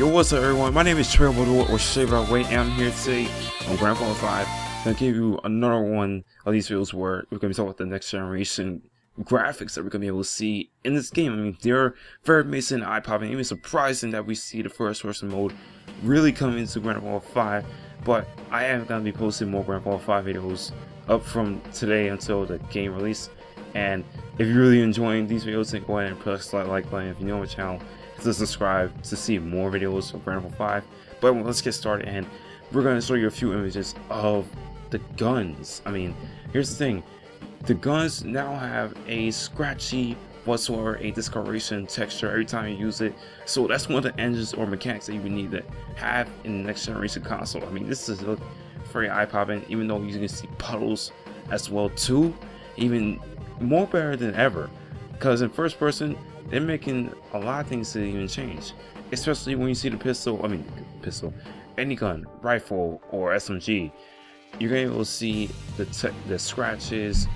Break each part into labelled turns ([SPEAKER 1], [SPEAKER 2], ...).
[SPEAKER 1] Yo, what's up everyone? My name is Trey Woodward or Shave Out Way I'm here today on Grand Theft Auto 5 gonna give you another one of these videos where we're gonna be talking about the next generation graphics that we're gonna be able to see in this game. I mean, they're very amazing, eye-popping, even surprising that we see the first person mode really come into Grand Theft Auto 5. But I am gonna be posting more Grand Theft Auto 5 videos up from today until the game release. And if you're really enjoying these videos, then go ahead and press that like button. If you know my channel, to subscribe to see more videos of Grand Theft 5. But let's get started and we're going to show you a few images of the guns. I mean, here's the thing. The guns now have a scratchy whatsoever a discoloration texture every time you use it. So that's one of the engines or mechanics that you would need to have in the next generation console. I mean, this is look very eye-popping, even though you can see puddles as well too. Even more better than ever. Because in first person, they're making a lot of things to even change. Especially when you see the pistol, I mean, pistol, any gun, rifle, or SMG, you're gonna be able to see the, the scratches,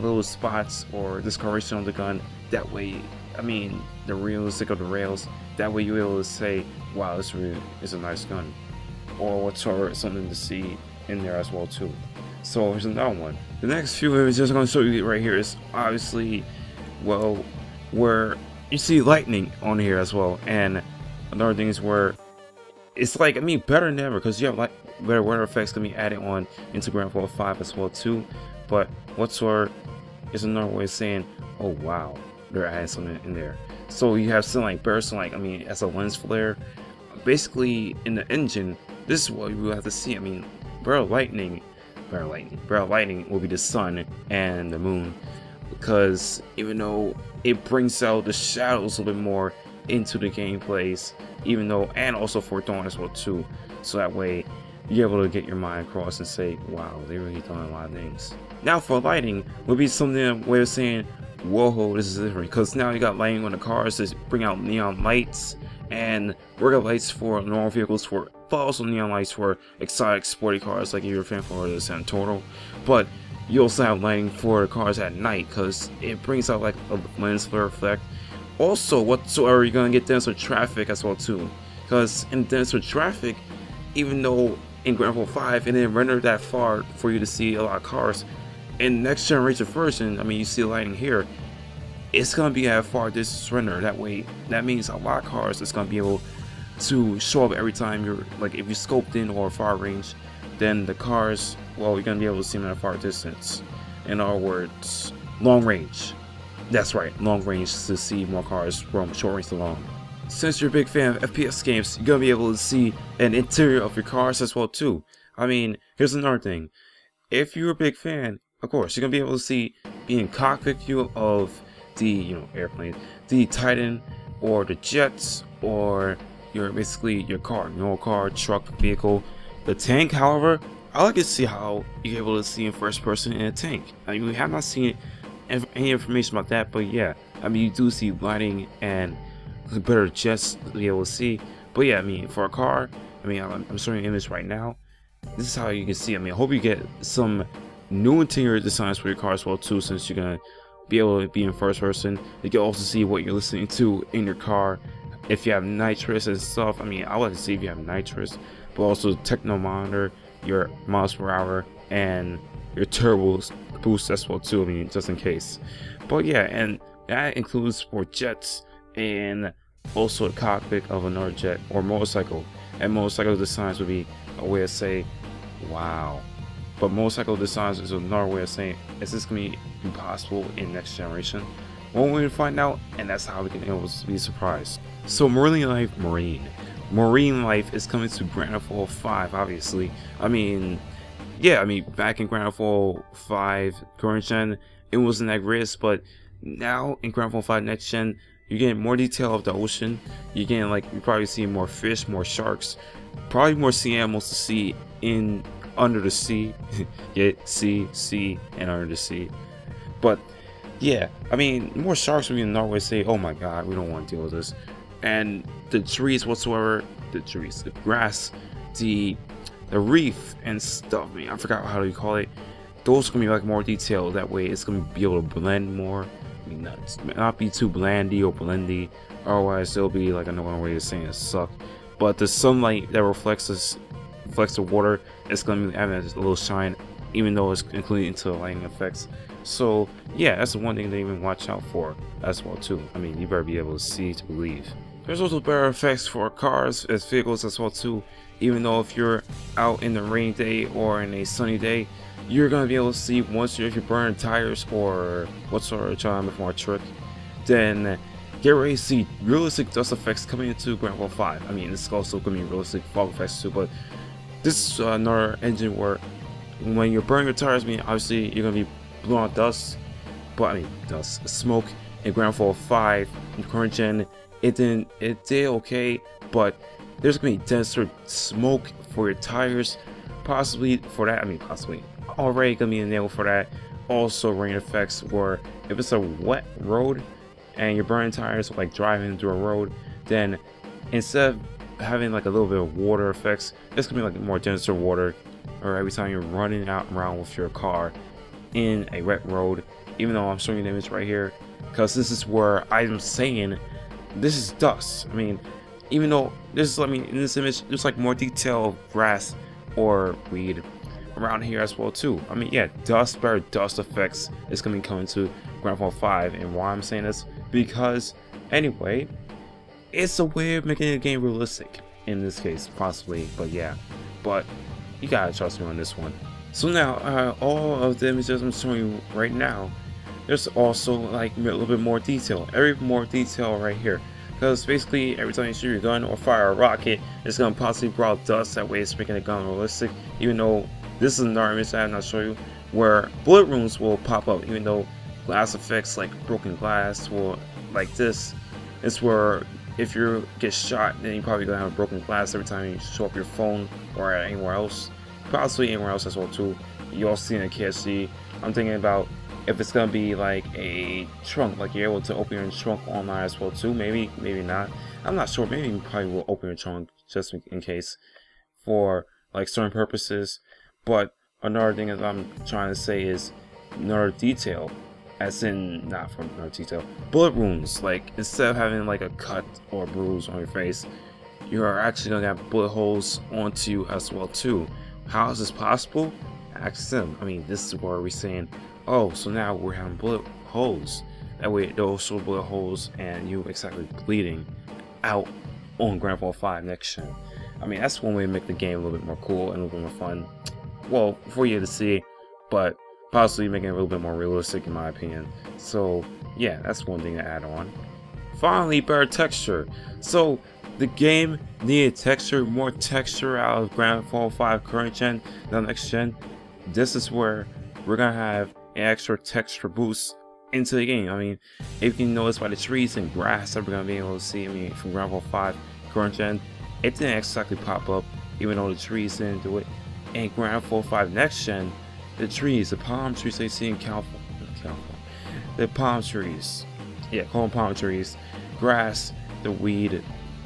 [SPEAKER 1] little spots, or discoloration on the gun. That way, I mean, the realistic of the rails, that way you're able to say, wow, this really is a nice gun. Or whatsoever, something to see in there as well too. So here's another one. The next few images I'm going to show you right here is obviously, well, where you see lightning on here as well. And another thing is where it's like, I mean, better than ever because you have like better weather effects can be added on into Grand Theft 5 as well too. But what's whatsoever is another way of saying, oh wow, they're adding something in there. So you have something like burst, like I mean, as a lens flare. Basically, in the engine, this is what you have to see. I mean, barrel lightning, barrel lightning, barrel lightning will be the sun and the moon because even though it brings out the shadows a little bit more into the gameplays even though and also for Dawn as well too. So that way you're able to get your mind across and say wow they really done a lot of things. Now for lighting would be something way of saying whoa this is different because now you got lighting on the cars to bring out neon lights and regular lights for normal vehicles for but also neon lights for exotic sporty cars like if you're a fan for the Zentorno but you also have lighting for the cars at night because it brings out like a lens flare effect. Also, whatsoever, you're gonna get denser traffic as well too, because in denser traffic, even though in Grand Theft 5 it didn't render that far for you to see a lot of cars, in next generation version, I mean you see lighting here, it's gonna be at far distance render. That way, that means a lot of cars is gonna be able to show up every time you're like if you scoped in or far range then the cars, well, you're going to be able to see them at a far distance. In other words, long range. That's right, long range to see more cars from short range to long. Since you're a big fan of FPS games, you're going to be able to see an interior of your cars as well too. I mean, here's another thing. If you're a big fan, of course, you're going to be able to see being cockpit view of the, you know, airplane, the Titan, or the jets, or your basically your car, your car, truck, vehicle, the tank, however, I like to see how you're able to see in first person in a tank. I mean, we have not seen any information about that, but yeah, I mean, you do see lighting and better jets to be able to see. But yeah, I mean, for a car, I mean, I'm, I'm showing an image right now. This is how you can see. I mean, I hope you get some new interior designs for your car as well too, since you're gonna be able to be in first person. You can also see what you're listening to in your car. If you have nitrous and stuff, I mean, I like to see if you have nitrous but also techno monitor, your miles per hour, and your turbo boost as well too. I mean, just in case. But yeah, and that includes for jets and also the cockpit of another jet or motorcycle. And motorcycle designs would be a way to say, wow. But motorcycle designs is another way of saying, is this gonna be impossible in next generation? Well, gonna find out, and that's how we can to be surprised. So Marine Life Marine marine life is coming to Grand Theft Auto 5, obviously. I mean, yeah, I mean, back in Grand Theft Auto 5 current gen, it wasn't that great, but now in Grand Theft Auto 5 next gen, you're getting more detail of the ocean. You're getting like you probably see more fish, more sharks, probably more sea animals to see in under the sea. yeah, sea, sea, and under the sea. But yeah, I mean, more sharks we can always say, "Oh my God, we don't want to deal with this." and the trees whatsoever the trees the grass the the reef and stuff I, mean, I forgot how do you call it those gonna be like more detailed that way it's gonna be able to blend more I mean not, not be too blandy or blendy otherwise it'll be like another way of saying it suck but the sunlight that reflects this reflects the water, it's gonna be having a little shine, even though it's included into the lighting effects. So yeah, that's the one thing to even watch out for as well too. I mean, you better be able to see to believe. There's also better effects for cars as vehicles as well too. Even though if you're out in the rainy day or in a sunny day, you're gonna be able to see once you if you burn tires or what sort of time before a trick, then get ready to see realistic dust effects coming into Grand Theft 5. I mean, this is also gonna be realistic fog effects too, but this is another engine where when you're burning your tires, I mean, obviously you're gonna be blowing out dust, but I mean, dust, smoke in Grand Theft 5 in current gen. It didn't, it did okay, but there's gonna be denser smoke for your tires, possibly for that. I mean, possibly already gonna be enabled for that. Also, rain effects where if it's a wet road and you're burning tires, like driving through a road, then instead of having like a little bit of water effects, it's gonna be like more denser water. Or every time you're running out around with your car in a wet road, even though I'm showing you the image right here, because this is where I'm saying this is dust. I mean, even though this is, I mean, in this image, there's like more detail of grass or weed around here as well too. I mean, yeah, dust, better dust effects is gonna be coming to Grand Theft 5, and why I'm saying this because anyway, it's a way of making the game realistic in this case, possibly. But yeah, but you gotta trust me on this one. So now, uh, all of the images I'm showing you right now, there's also like a little bit more detail. Every more detail right here. Because basically, every time you shoot your gun or fire a rocket, it's to possibly blow dust. That way, it's making the gun realistic. Even though this is another image that I'm not show you, where bullet wounds will pop up. Even though glass effects like broken glass will, like this, it's where if you get shot, then you're probably to have a broken glass every time you show up your phone or anywhere else. Possibly anywhere else as well too. You all see in a KSC. I'm thinking about if it's gonna be like a trunk, like you're able to open your trunk online as well too. Maybe, maybe not. I'm not sure. Maybe you probably will open your trunk just in case for like certain purposes. But another thing that I'm trying to say is another detail, as in not from another detail, bullet wounds. Like instead of having like a cut or bruise on your face, you are actually gonna have bullet holes onto you as well too. How is this possible? Ask them. I mean, this is where we're saying oh, so now we're having bullet holes. That way, those show bullet holes and you exactly bleeding out on Grand Theft 5 next gen. I mean, that's one way to make the game a little bit more cool and a little bit more fun. Well, for you to see, but possibly making it a little bit more realistic in my opinion. So, yeah, that's one thing to add on. Finally, better texture. So, the game needed texture, more texture out of Grand Theft 5 current gen than next gen. This is where we're gonna have extra texture boost into the game. I mean, if you can notice by the trees and grass that we're gonna be able to see, I mean, from Grand Theft 5 current gen, it didn't exactly pop up, even though the trees didn't do it. And Grand Theft 5 next gen, the trees, the palm trees they see in California, California the palm trees, yeah, call palm trees, grass, the weed,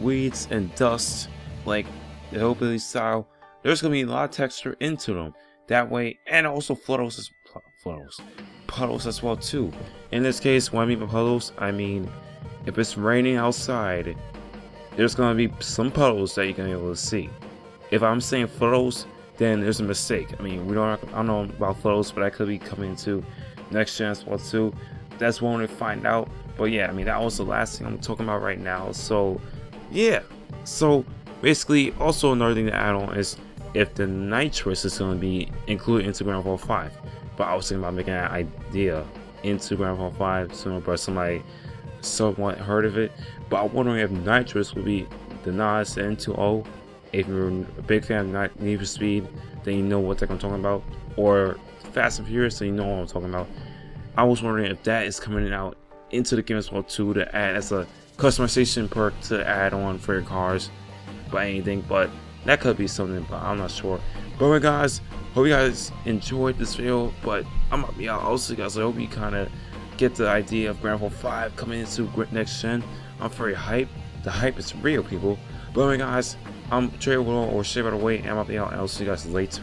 [SPEAKER 1] weeds and dust, like the hillbilly style. There's gonna be a lot of texture into them that way, and also photos puddles. Puddles as well too. In this case, when I mean by puddles, I mean if it's raining outside, there's gonna be some puddles that you're gonna be able to see. If I'm saying puddles, then there's a mistake. I mean, we don't I don't know about puddles, but that could be coming to next gen as well too. That's one we find out. But yeah, I mean that was the last thing I'm talking about right now. So yeah. So basically also another thing to add on is if the nitrous is going to be included into Grand Theft 5 but I was thinking about making that idea into Grand Theft 5 sooner, but somebody somewhat heard of it. But I'm wondering if Nitrous would be the NOS N2O. If you're a big fan of Need for Speed, then you know what I'm talking about. Or Fast and Furious, then you know what I'm talking about. I was wondering if that is coming out into the game as well too to add as a customization perk to add on for your cars by anything but that could be something but I'm not sure but anyway guys hope you guys enjoyed this video but i'm gonna be out. Also guys i hope you kind of get the idea of grand theft 5 coming into next gen. I'm very hyped the hype is real people. But anyway guys i'm Trey Will or Shea by the way and i'll be out i'll see you guys later